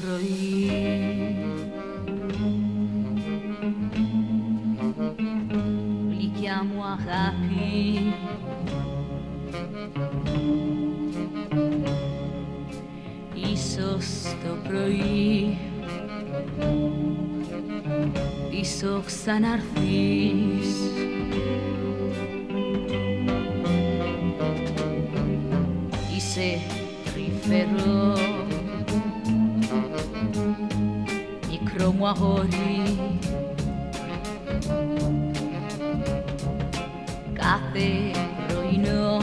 πρωί. Γλυκιά μου αγάπη. Ίσως το πρωί πίσω ξαναρθείς. Είσαι τρυφερός μικρό μου αγόρι. Κάθε πρωινό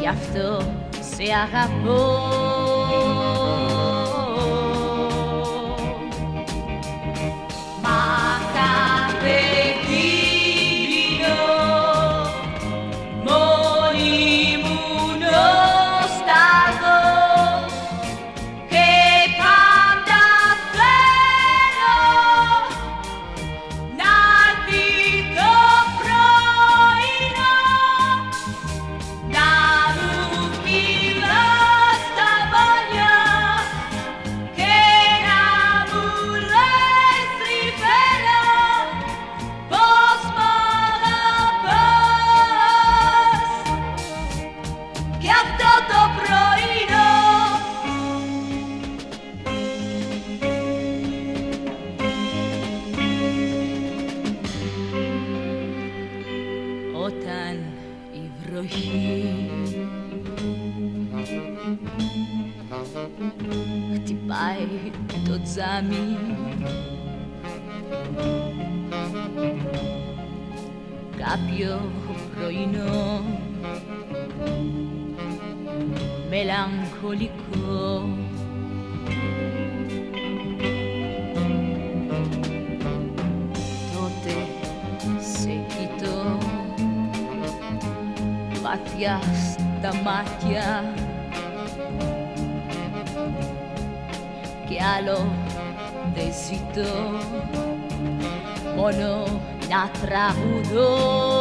γι' αυτό σε αγαπώ όταν η βροχή χτυπάει το τζάμι κάποιο πρωινό μελαγχολικό Matías Damatia, que a lo desvito, mono natrabudo.